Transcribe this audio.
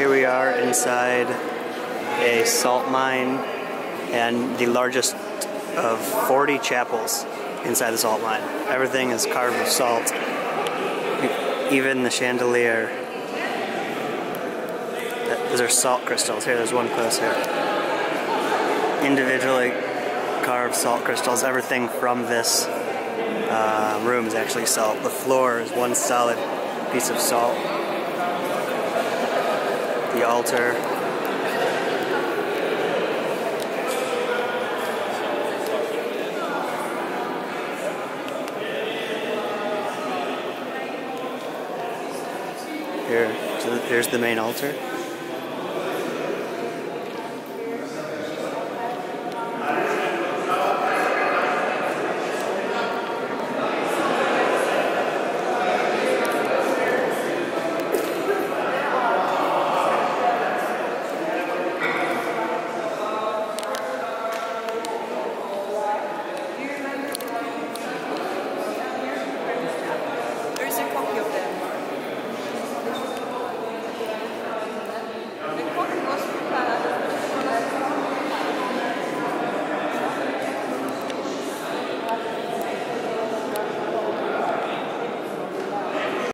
Here we are inside a salt mine and the largest of 40 chapels inside the salt mine. Everything is carved with salt, even the chandelier. Those are salt crystals. Here, there's one close here. Individually carved salt crystals. Everything from this uh, room is actually salt. The floor is one solid piece of salt. The altar Here, so here's the main altar.